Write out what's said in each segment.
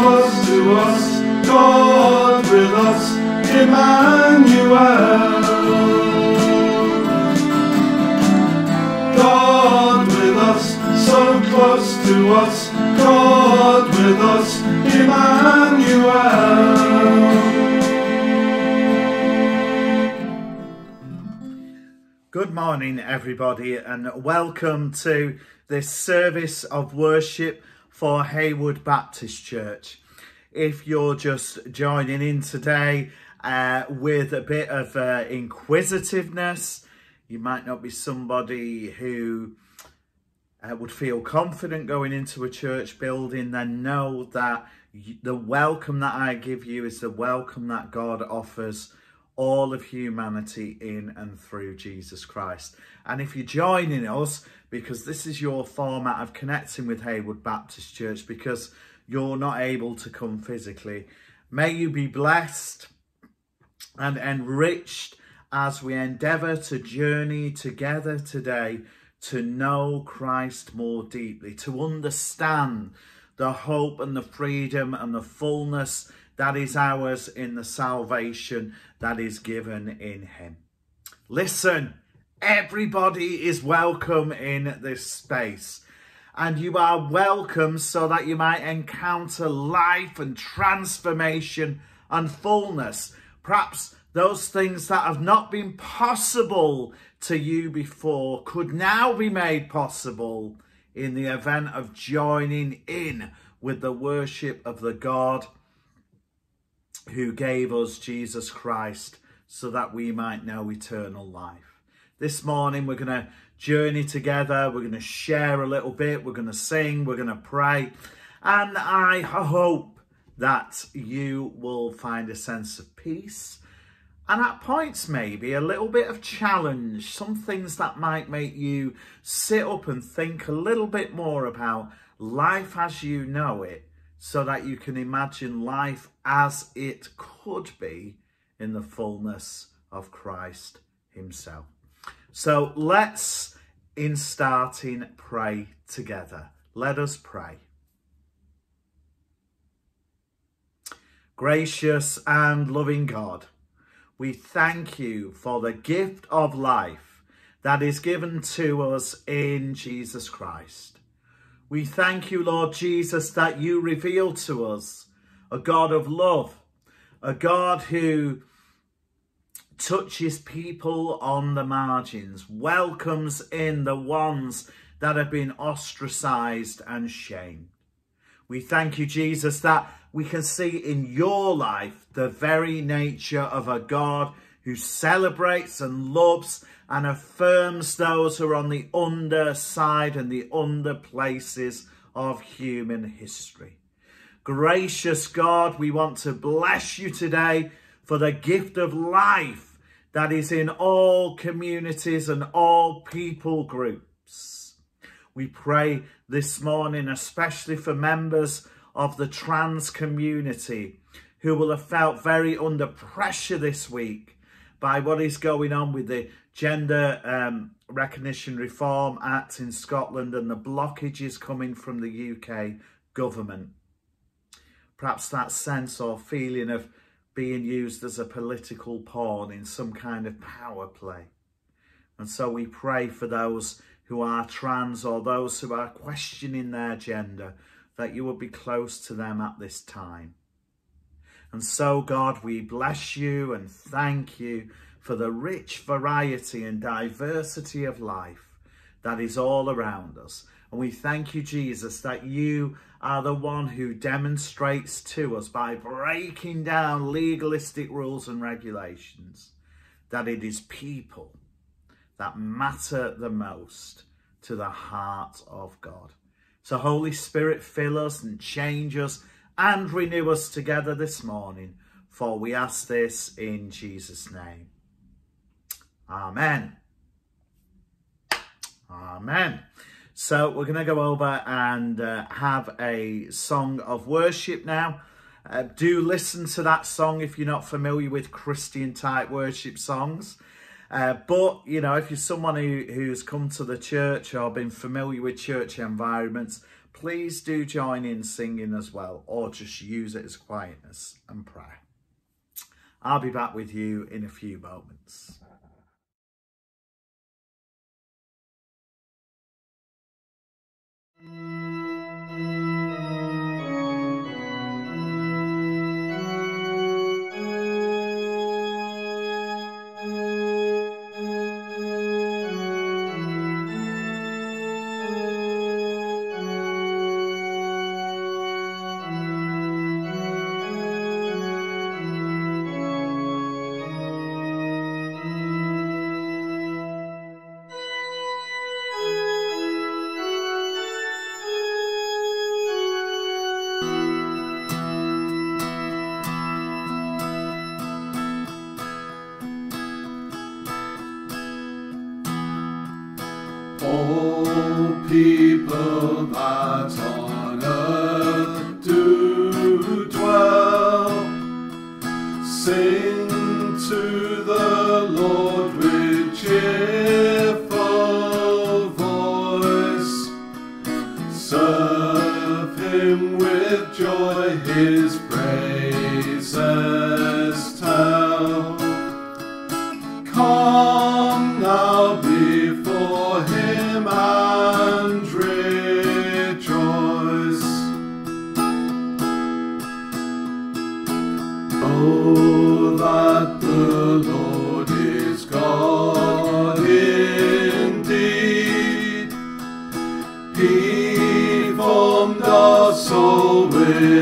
close to us, God with us, Emmanuel. God with us, so close to us, God with us, Emmanuel. Good morning, everybody, and welcome to this service of worship for Heywood Baptist Church. If you're just joining in today uh, with a bit of uh, inquisitiveness, you might not be somebody who uh, would feel confident going into a church building, then know that the welcome that I give you is the welcome that God offers all of humanity in and through Jesus Christ. And if you're joining us, because this is your format of connecting with Heywood Baptist Church, because you're not able to come physically, may you be blessed and enriched as we endeavour to journey together today to know Christ more deeply, to understand the hope and the freedom and the fullness that is ours in the salvation that is given in him. Listen, everybody is welcome in this space. And you are welcome so that you might encounter life and transformation and fullness. Perhaps those things that have not been possible to you before could now be made possible in the event of joining in with the worship of the God who gave us Jesus Christ so that we might know eternal life. This morning, we're going to journey together. We're going to share a little bit. We're going to sing. We're going to pray. And I hope that you will find a sense of peace. And at points, maybe a little bit of challenge, some things that might make you sit up and think a little bit more about life as you know it so that you can imagine life as it could be in the fullness of Christ himself. So let's, in starting, pray together. Let us pray. Gracious and loving God, we thank you for the gift of life that is given to us in Jesus Christ. We thank you, Lord Jesus, that you reveal to us a God of love, a God who touches people on the margins, welcomes in the ones that have been ostracized and shamed. We thank you, Jesus, that we can see in your life the very nature of a God who celebrates and loves and affirms those who are on the underside and the under places of human history. Gracious God, we want to bless you today for the gift of life that is in all communities and all people groups. We pray this morning, especially for members of the trans community who will have felt very under pressure this week by what is going on with the Gender um, Recognition Reform Act in Scotland and the blockages coming from the UK government. Perhaps that sense or feeling of being used as a political pawn in some kind of power play. And so we pray for those who are trans or those who are questioning their gender, that you will be close to them at this time. And so, God, we bless you and thank you for the rich variety and diversity of life that is all around us. And we thank you, Jesus, that you are the one who demonstrates to us by breaking down legalistic rules and regulations that it is people that matter the most to the heart of God. So, Holy Spirit, fill us and change us and renew us together this morning, for we ask this in Jesus' name. Amen. Amen. So we're going to go over and uh, have a song of worship now. Uh, do listen to that song if you're not familiar with Christian type worship songs. Uh, but, you know, if you're someone who, who's come to the church or been familiar with church environments, please do join in singing as well or just use it as quietness and prayer. I'll be back with you in a few moments. Música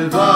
goodbye.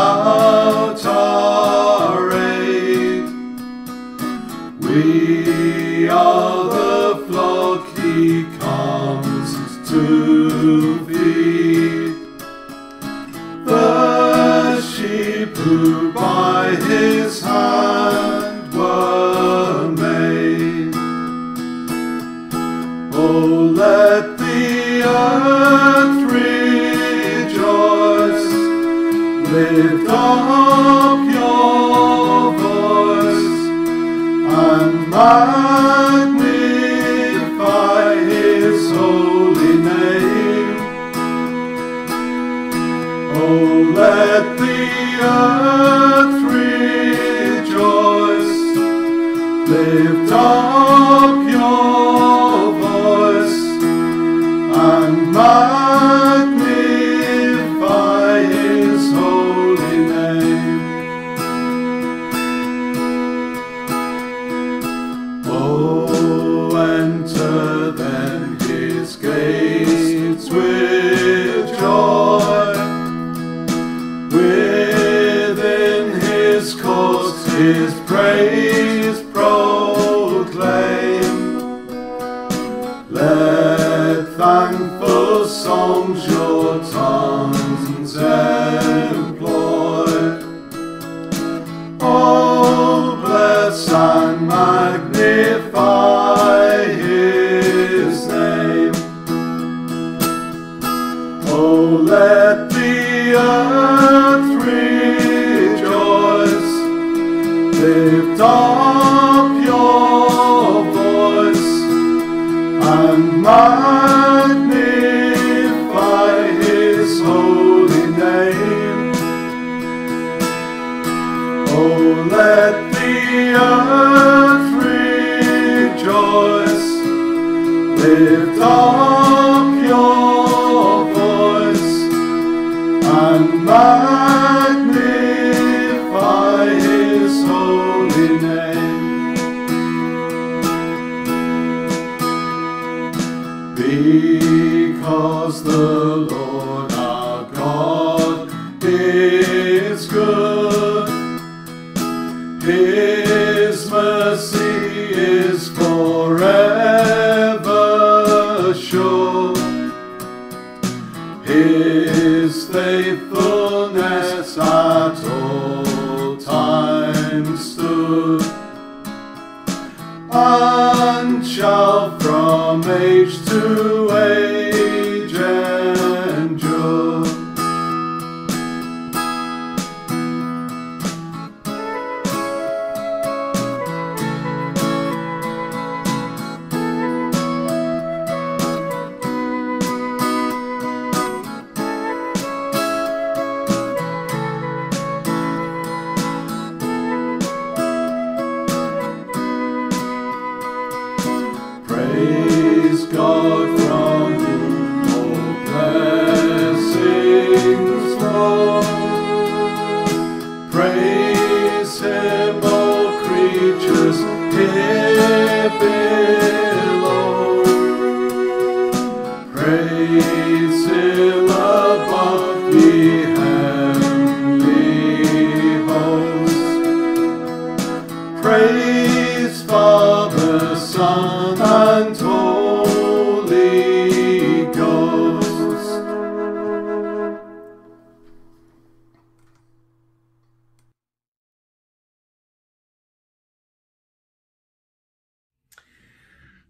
Our God is good. His mercy is forever sure. His faithfulness at all times stood and shall from age to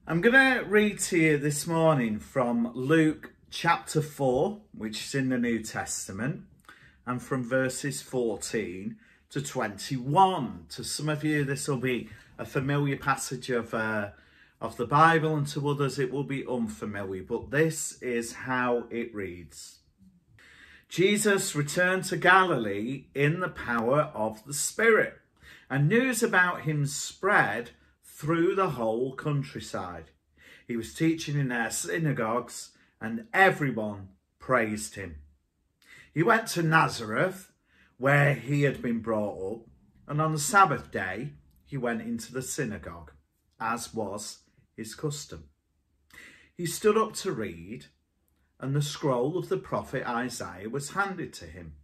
I'm going to read to you this morning from Luke chapter 4, which is in the New Testament, and from verses 14 to 21. To some of you, this will be a familiar passage of, uh, of the Bible, and to others, it will be unfamiliar, but this is how it reads. Jesus returned to Galilee in the power of the Spirit, and news about him spread through the whole countryside. He was teaching in their synagogues and everyone praised him. He went to Nazareth where he had been brought up and on the Sabbath day he went into the synagogue as was his custom. He stood up to read and the scroll of the prophet Isaiah was handed to him.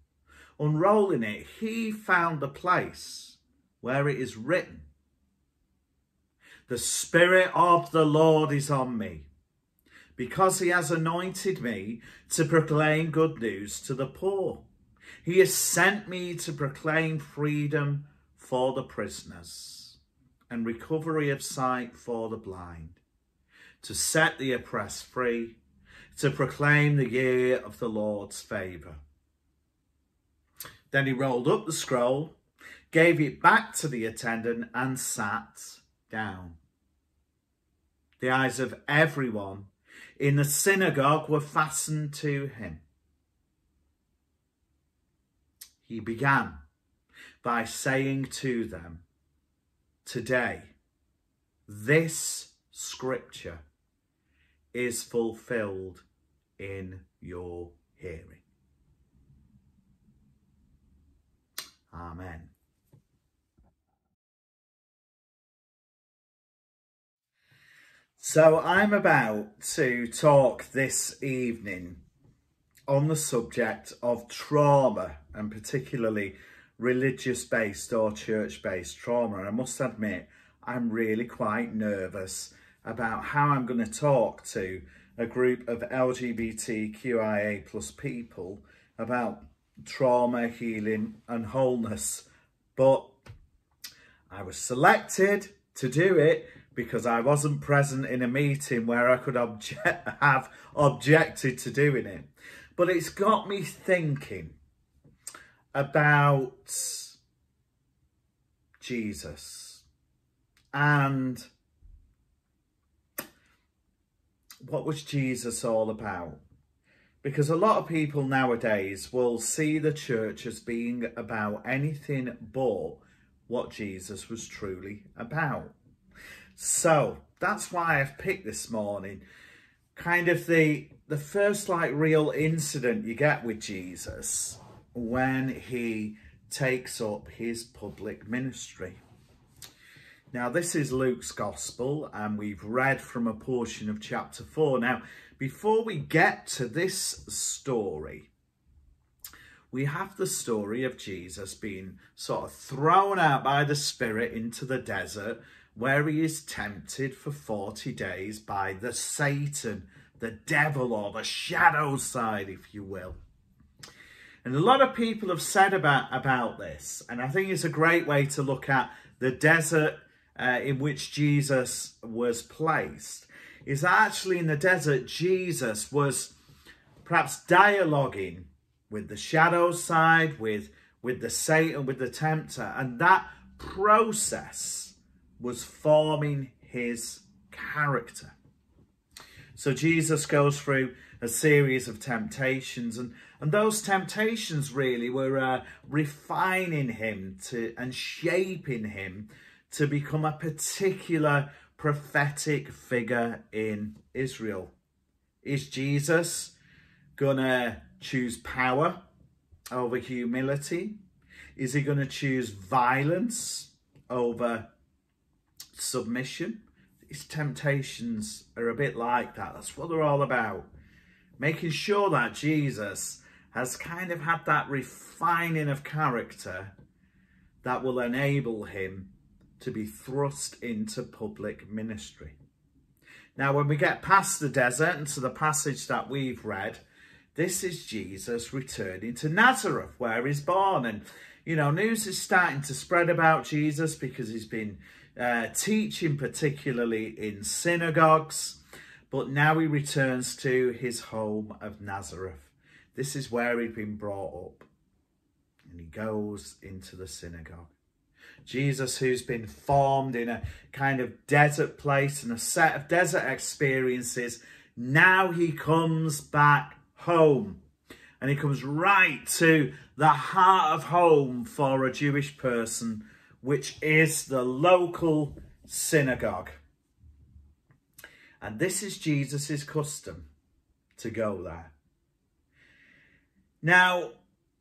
Unrolling it, he found the place where it is written, the Spirit of the Lord is on me, because he has anointed me to proclaim good news to the poor. He has sent me to proclaim freedom for the prisoners and recovery of sight for the blind, to set the oppressed free, to proclaim the year of the Lord's favour. Then he rolled up the scroll, gave it back to the attendant and sat down. The eyes of everyone in the synagogue were fastened to him. He began by saying to them, Today, this scripture is fulfilled in your hearing. Amen. So I'm about to talk this evening on the subject of trauma and particularly religious based or church based trauma. And I must admit, I'm really quite nervous about how I'm going to talk to a group of LGBTQIA plus people about trauma, healing and wholeness. But I was selected to do it because I wasn't present in a meeting where I could object, have objected to doing it. But it's got me thinking about Jesus and what was Jesus all about? Because a lot of people nowadays will see the church as being about anything but what Jesus was truly about. So that's why I've picked this morning kind of the the first like real incident you get with Jesus when he takes up his public ministry. Now this is Luke's gospel and we've read from a portion of chapter 4. Now before we get to this story we have the story of Jesus being sort of thrown out by the Spirit into the desert where he is tempted for 40 days by the Satan, the devil, or the shadow side, if you will. And a lot of people have said about, about this, and I think it's a great way to look at the desert uh, in which Jesus was placed, is actually in the desert, Jesus was perhaps dialoguing with the shadow side, with, with the Satan, with the tempter, and that process was forming his character. So Jesus goes through a series of temptations and, and those temptations really were uh, refining him to and shaping him to become a particular prophetic figure in Israel. Is Jesus gonna choose power over humility? Is he gonna choose violence over submission. His temptations are a bit like that. That's what they're all about. making sure that Jesus has kind of had that refining of character that will enable him to be thrust into public ministry. Now, when we get past the desert and to the passage that we've read, this is Jesus returning to Nazareth, where he's born. And, you know, news is starting to spread about Jesus because he's been uh, teaching, particularly in synagogues. But now he returns to his home of Nazareth. This is where he'd been brought up. And he goes into the synagogue. Jesus, who's been formed in a kind of desert place and a set of desert experiences, now he comes back home. And he comes right to the heart of home for a Jewish person, which is the local synagogue. And this is Jesus's custom to go there. Now,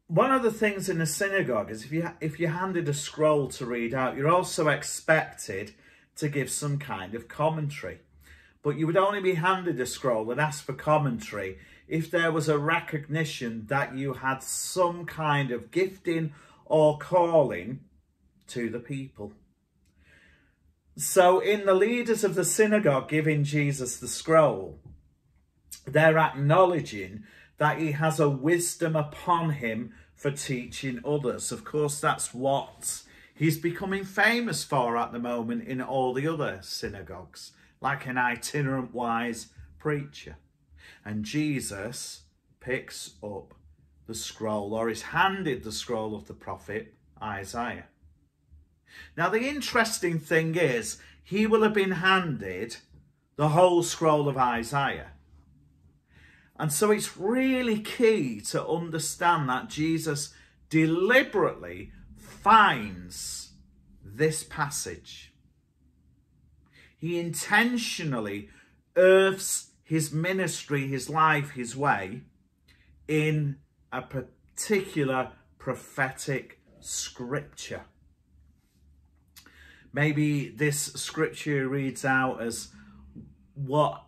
one of the things in a synagogue is if you if you're handed a scroll to read out, you're also expected to give some kind of commentary. But you would only be handed a scroll and ask for commentary if there was a recognition that you had some kind of gifting or calling to the people. So in the leaders of the synagogue giving Jesus the scroll, they're acknowledging that he has a wisdom upon him for teaching others. Of course, that's what he's becoming famous for at the moment in all the other synagogues, like an itinerant wise preacher. And Jesus picks up the scroll, or is handed the scroll of the prophet Isaiah. Now, the interesting thing is, he will have been handed the whole scroll of Isaiah. And so it's really key to understand that Jesus deliberately finds this passage. He intentionally earths his ministry, his life, his way in a particular prophetic scripture. Maybe this scripture reads out as what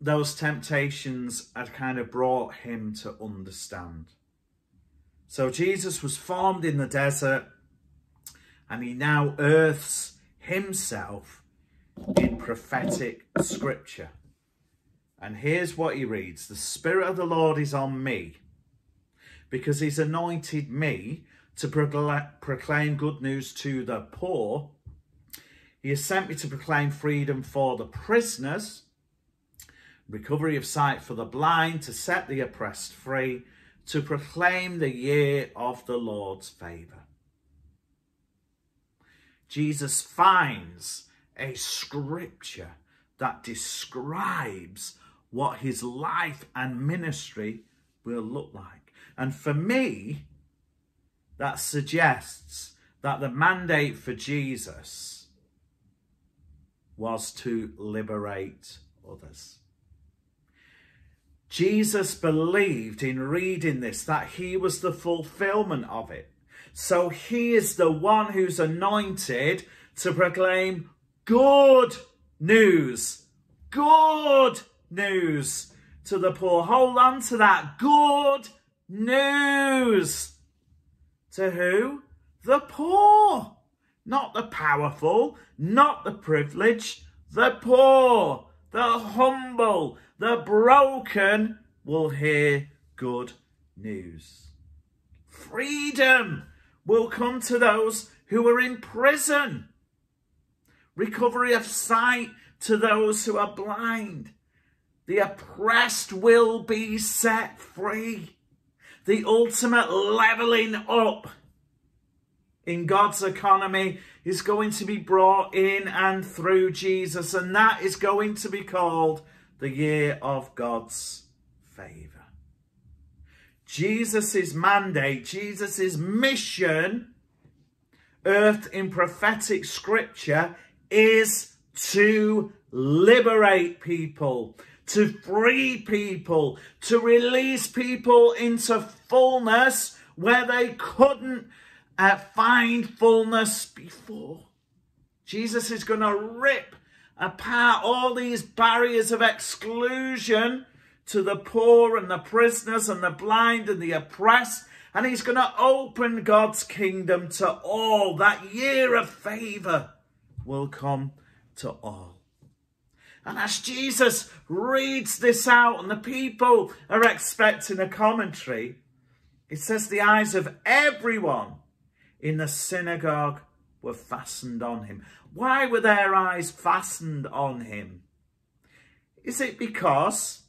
those temptations had kind of brought him to understand. So Jesus was formed in the desert and he now earths himself in prophetic scripture. And here's what he reads The Spirit of the Lord is on me because he's anointed me to proclaim good news to the poor. He has sent me to proclaim freedom for the prisoners recovery of sight for the blind, to set the oppressed free, to proclaim the year of the Lord's favour. Jesus finds a scripture that describes what his life and ministry will look like. And for me, that suggests that the mandate for Jesus was to liberate others. Jesus believed in reading this that he was the fulfillment of it. So he is the one who's anointed to proclaim good news. Good news to the poor. Hold on to that. Good news. To who? The poor. Not the powerful, not the privileged, the poor, the humble, the broken will hear good news. Freedom will come to those who are in prison. Recovery of sight to those who are blind. The oppressed will be set free. The ultimate leveling up in God's economy is going to be brought in and through Jesus, and that is going to be called the year of God's favour. Jesus' mandate, Jesus' mission, earthed in prophetic scripture, is to liberate people, to free people, to release people into fullness where they couldn't uh, find fullness before. Jesus is going to rip apart all these barriers of exclusion to the poor and the prisoners and the blind and the oppressed. And he's going to open God's kingdom to all. That year of favour will come to all. And as Jesus reads this out and the people are expecting a commentary, it says the eyes of everyone in the synagogue were fastened on him. Why were their eyes fastened on him? Is it because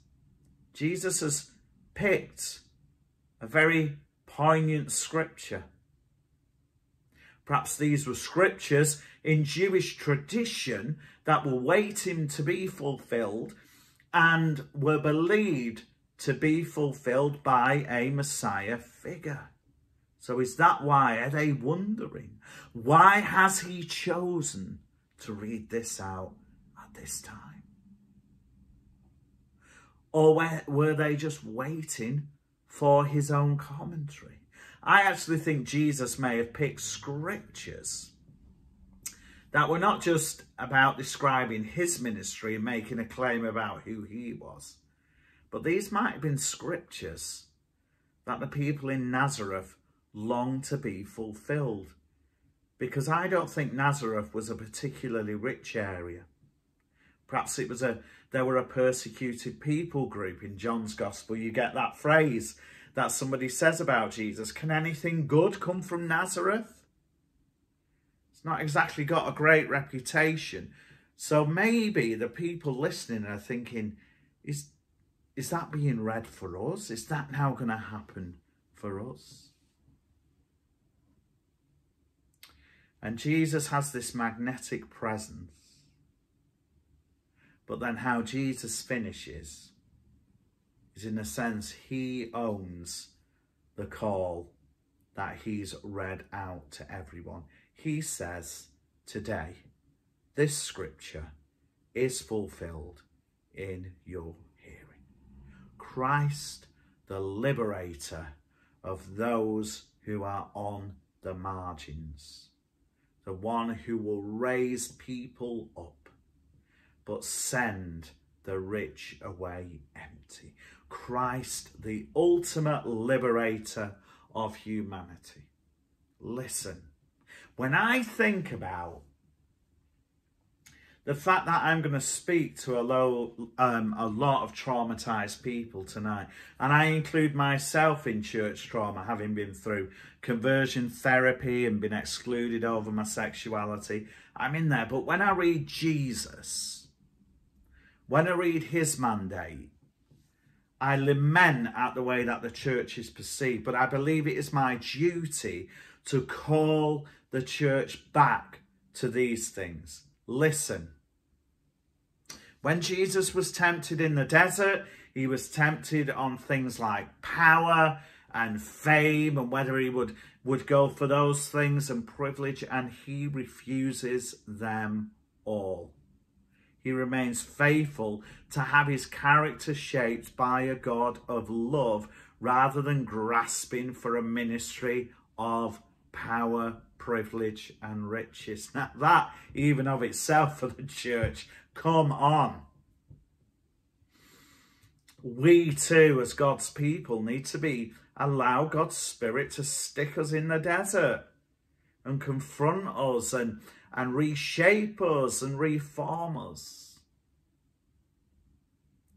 Jesus has picked a very poignant scripture? Perhaps these were scriptures in Jewish tradition that were waiting to be fulfilled and were believed to be fulfilled by a Messiah figure. So is that why? Are they wondering? Why has he chosen to read this out at this time? Or were they just waiting for his own commentary? I actually think Jesus may have picked scriptures that were not just about describing his ministry and making a claim about who he was, but these might have been scriptures that the people in Nazareth longed to be fulfilled. Because I don't think Nazareth was a particularly rich area. Perhaps it was a there were a persecuted people group in John's gospel. You get that phrase that somebody says about Jesus. Can anything good come from Nazareth? Not exactly got a great reputation. So maybe the people listening are thinking, is, is that being read for us? Is that now going to happen for us? And Jesus has this magnetic presence. But then how Jesus finishes is in a sense he owns the call that he's read out to everyone. He says today, this scripture is fulfilled in your hearing. Christ, the liberator of those who are on the margins, the one who will raise people up, but send the rich away empty. Christ, the ultimate liberator of humanity. Listen, when I think about the fact that I'm going to speak to a, low, um, a lot of traumatized people tonight, and I include myself in church trauma, having been through conversion therapy and been excluded over my sexuality, I'm in there. But when I read Jesus, when I read his mandate, I lament at the way that the church is perceived, but I believe it is my duty to call the church back to these things. Listen. When Jesus was tempted in the desert, he was tempted on things like power and fame and whether he would, would go for those things and privilege, and he refuses them all he remains faithful to have his character shaped by a God of love rather than grasping for a ministry of power, privilege, and riches. Now, that, even of itself, for the church, come on. We too, as God's people, need to be allow God's Spirit to stick us in the desert and confront us and and reshape us and reform us.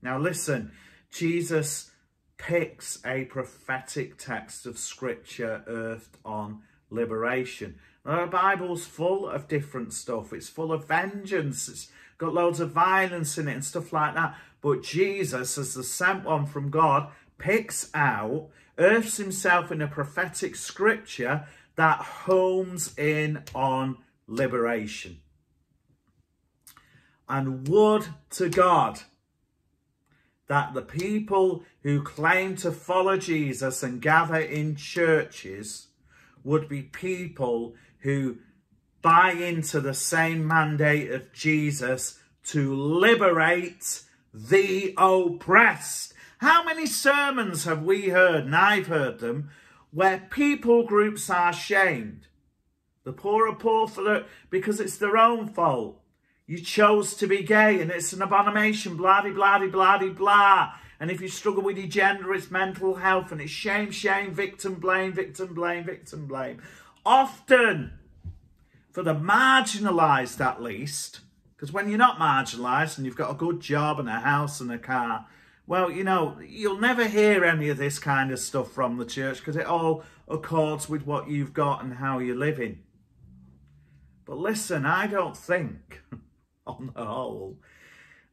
Now listen, Jesus picks a prophetic text of scripture earthed on liberation. Now, the Bible's full of different stuff. It's full of vengeance. It's got loads of violence in it and stuff like that. But Jesus, as the sent one from God, picks out, earths himself in a prophetic scripture that homes in on liberation. And would to God that the people who claim to follow Jesus and gather in churches would be people who buy into the same mandate of Jesus to liberate the oppressed. How many sermons have we heard, and I've heard them, where people groups are shamed? The poor are poor for the, because it's their own fault. You chose to be gay and it's an abomination, blah, blah, blah, blah, blah. And if you struggle with your gender, it's mental health. And it's shame, shame, victim blame, victim blame, victim blame. Often, for the marginalised at least, because when you're not marginalised and you've got a good job and a house and a car, well, you know, you'll never hear any of this kind of stuff from the church because it all accords with what you've got and how you're living. But listen, I don't think, on the whole,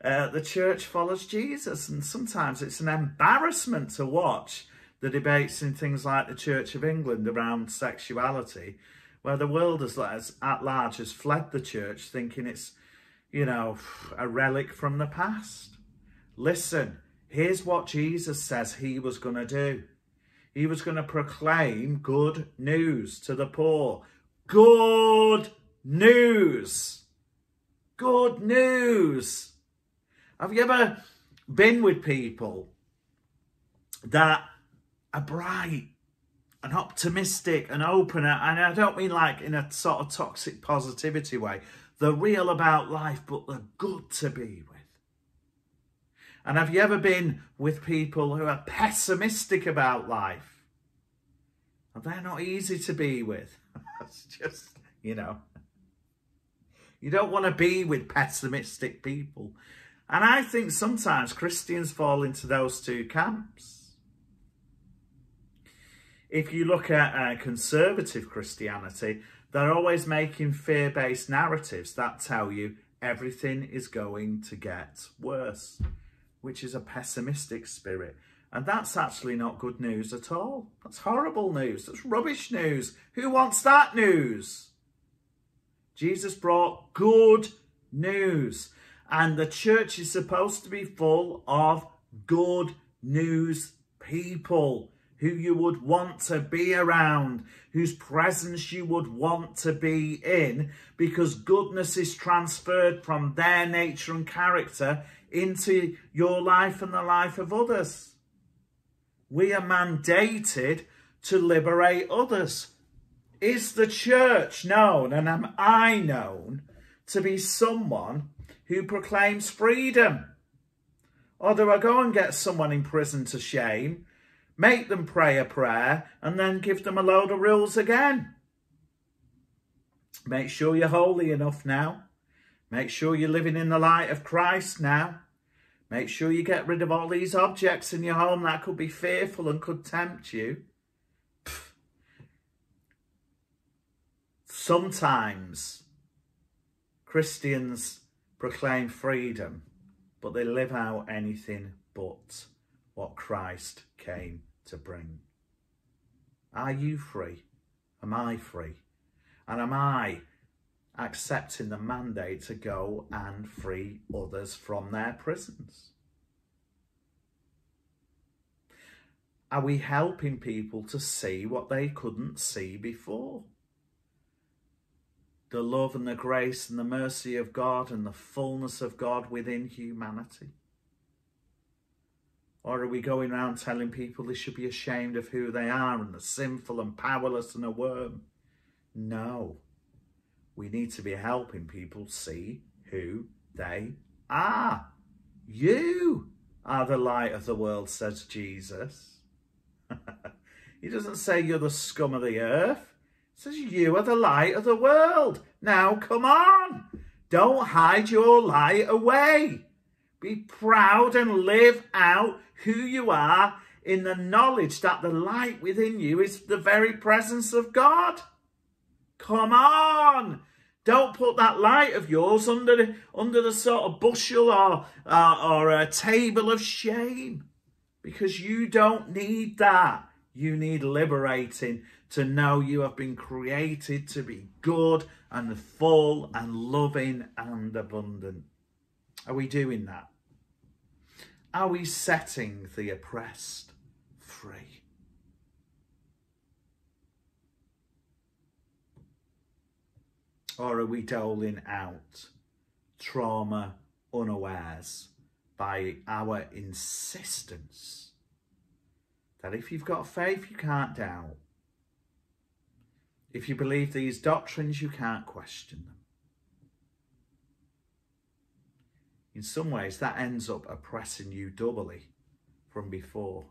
uh, the church follows Jesus. And sometimes it's an embarrassment to watch the debates in things like the Church of England around sexuality, where the world as, at large has fled the church thinking it's, you know, a relic from the past. Listen, here's what Jesus says he was going to do. He was going to proclaim good news to the poor. Good news. Good news. Have you ever been with people that are bright and optimistic and open? And I don't mean like in a sort of toxic positivity way. They're real about life, but they're good to be with. And have you ever been with people who are pessimistic about life? And they're not easy to be with. it's just, you know. You don't want to be with pessimistic people. And I think sometimes Christians fall into those two camps. If you look at uh, conservative Christianity, they're always making fear-based narratives that tell you everything is going to get worse, which is a pessimistic spirit. And that's actually not good news at all. That's horrible news. That's rubbish news. Who wants that news? Jesus brought good news. And the church is supposed to be full of good news people who you would want to be around, whose presence you would want to be in, because goodness is transferred from their nature and character into your life and the life of others. We are mandated to liberate others. Is the church known and am I known to be someone who proclaims freedom? Or do I go and get someone in prison to shame, make them pray a prayer and then give them a load of rules again? Make sure you're holy enough now. Make sure you're living in the light of Christ now. Make sure you get rid of all these objects in your home that could be fearful and could tempt you. Sometimes Christians proclaim freedom, but they live out anything but what Christ came to bring. Are you free? Am I free? And am I accepting the mandate to go and free others from their prisons? Are we helping people to see what they couldn't see before? The love and the grace and the mercy of God and the fullness of God within humanity? Or are we going around telling people they should be ashamed of who they are and they're sinful and powerless and a worm? No. We need to be helping people see who they are. You are the light of the world, says Jesus. he doesn't say you're the scum of the earth says, you are the light of the world. Now, come on. Don't hide your light away. Be proud and live out who you are in the knowledge that the light within you is the very presence of God. Come on. Don't put that light of yours under the, under the sort of bushel or, uh, or a table of shame because you don't need that. You need liberating to know you have been created to be good and full and loving and abundant. Are we doing that? Are we setting the oppressed free? Or are we doling out trauma unawares by our insistence that if you've got faith, you can't doubt. If you believe these doctrines, you can't question them. In some ways, that ends up oppressing you doubly from before.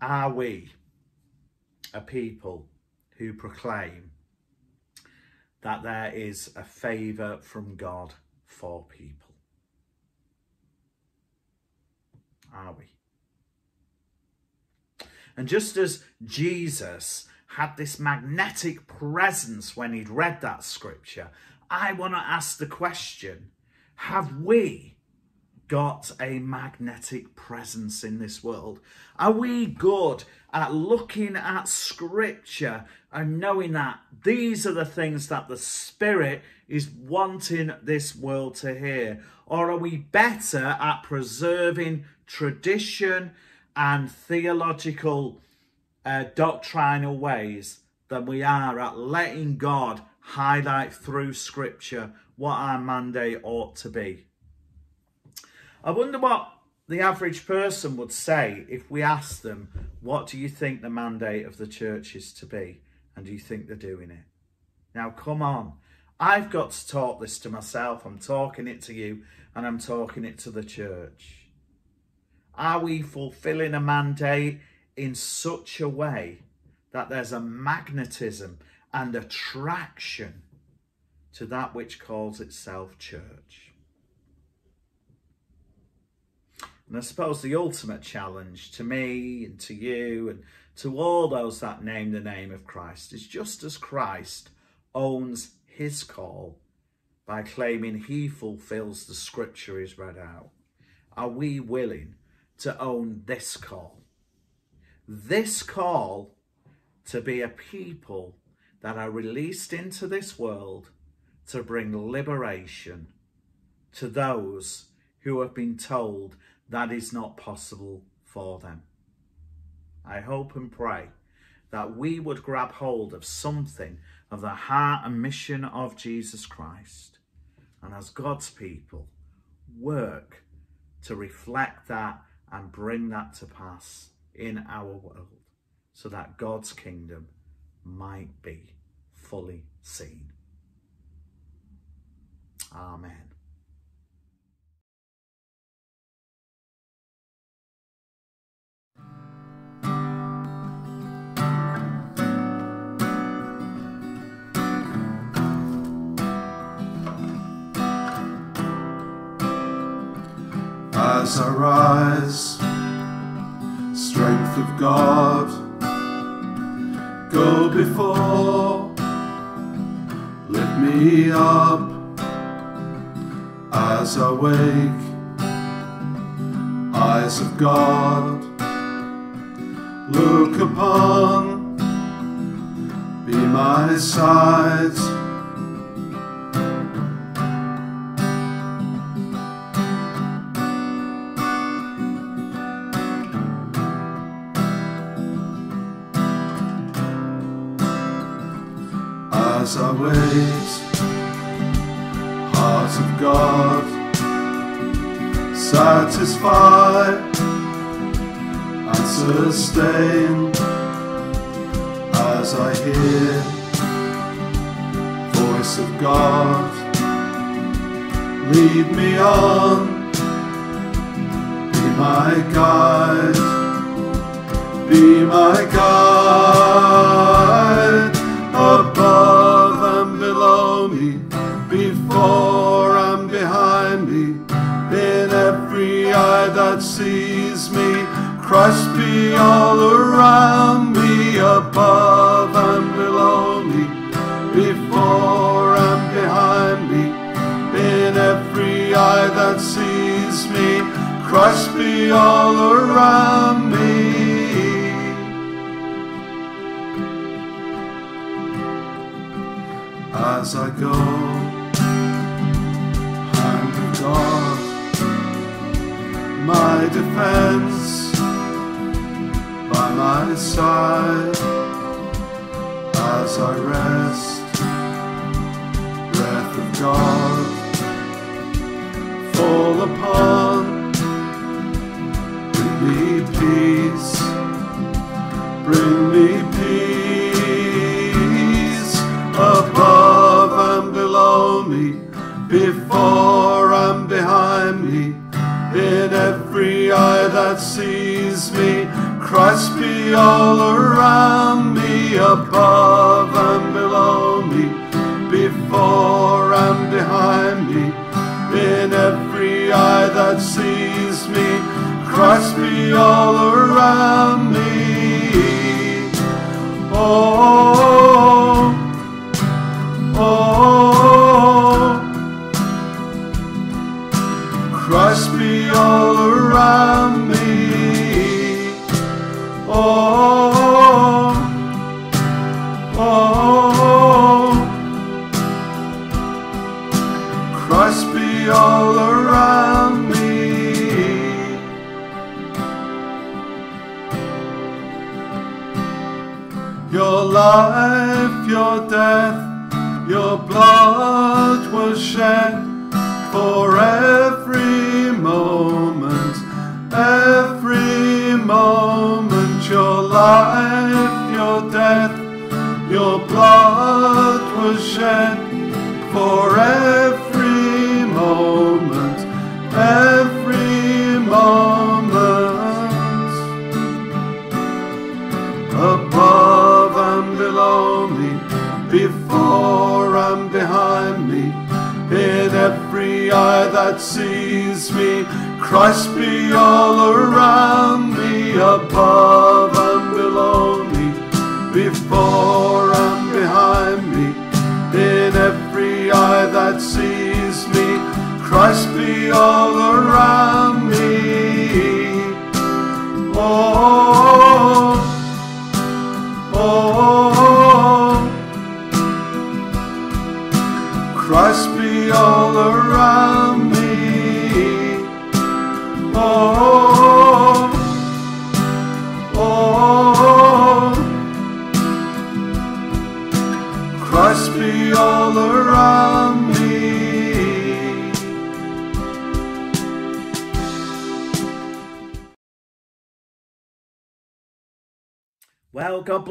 Are we a people who proclaim that there is a favour from God for people? Are we? And just as Jesus had this magnetic presence when he'd read that scripture, I want to ask the question have we got a magnetic presence in this world? Are we good at looking at scripture and knowing that these are the things that the Spirit is wanting this world to hear? Or are we better at preserving tradition and theological uh, doctrinal ways than we are at letting God highlight through scripture what our mandate ought to be. I wonder what the average person would say if we asked them, what do you think the mandate of the church is to be? And do you think they're doing it? Now, come on. I've got to talk this to myself. I'm talking it to you and I'm talking it to the church. Are we fulfilling a mandate in such a way that there's a magnetism and attraction to that which calls itself church? And I suppose the ultimate challenge to me and to you and to all those that name the name of Christ is just as Christ owns his call by claiming he fulfills the scripture is read out. Are we willing to own this call? This call to be a people that are released into this world to bring liberation to those who have been told that is not possible for them. I hope and pray that we would grab hold of something of the heart and mission of Jesus Christ and as God's people work to reflect that and bring that to pass in our world so that God's kingdom might be fully seen. Amen. as I rise. Strength of God, go before, lift me up as I wake. Eyes of God, look upon, be my sides. Satisfy and sustain as I hear voice of God. Lead me on, be my guide, be my guide sees me, Christ be all around me, above and below me, before and behind me, in every eye that sees me, Christ be all around me. as I go. My defense, by my side as I rest. Breath of God, fall upon, me peace, bring me peace above and below me, before and behind me, Christ be all around me, above and below me, before and behind me, in every eye that sees me. Christ be all around me. Oh, your death, your blood was shed for every moment, every moment. Your life, your death, your blood was shed for every moment, every eye that sees me. Christ be all around me, above and below me, before and behind me, in every eye that sees me. Christ be all around me. Oh,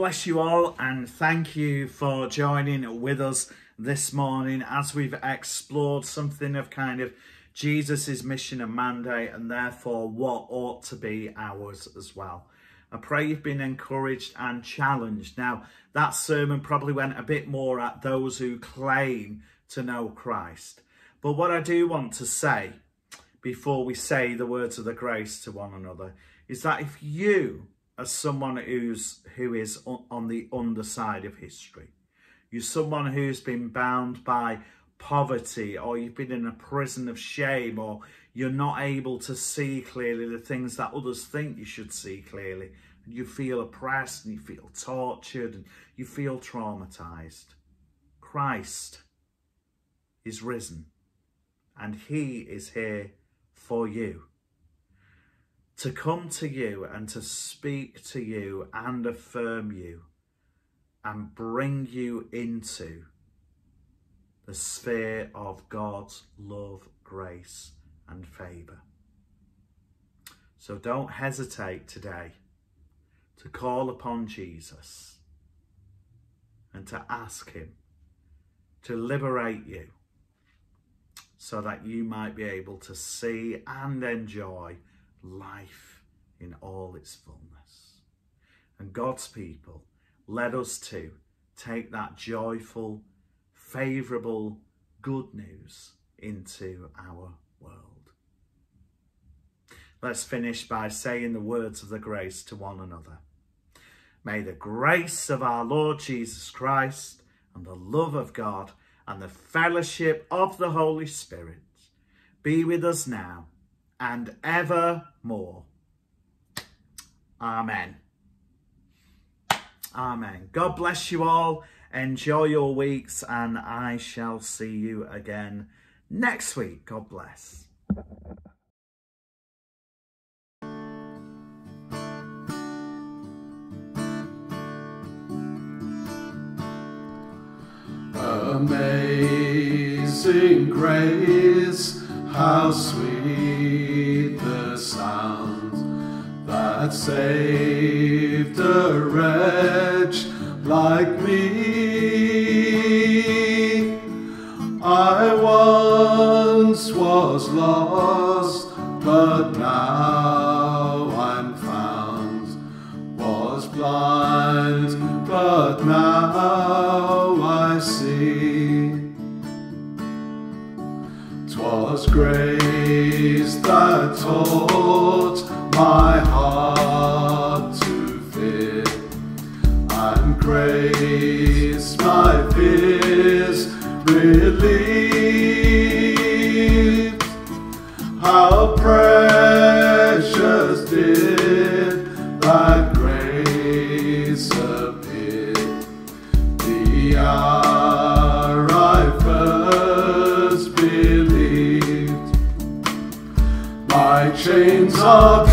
bless you all, and thank you for joining with us this morning as we've explored something of kind of Jesus's mission and mandate, and therefore what ought to be ours as well. I pray you've been encouraged and challenged. Now, that sermon probably went a bit more at those who claim to know Christ. But what I do want to say before we say the words of the grace to one another is that if you as someone who's who is on the underside of history. You're someone who's been bound by poverty or you've been in a prison of shame or you're not able to see clearly the things that others think you should see clearly. You feel oppressed and you feel tortured and you feel traumatized. Christ is risen and he is here for you to come to you and to speak to you and affirm you and bring you into the sphere of God's love, grace and favour. So don't hesitate today to call upon Jesus and to ask him to liberate you so that you might be able to see and enjoy life in all its fullness. And God's people led us to take that joyful, favourable good news into our world. Let's finish by saying the words of the grace to one another. May the grace of our Lord Jesus Christ and the love of God and the fellowship of the Holy Spirit be with us now and evermore. Amen. Amen. God bless you all. Enjoy your weeks, and I shall see you again next week. God bless. Amazing grace, how sweet sound that saved a wretch like me. I once was lost, but now the hour I first believed. My chains are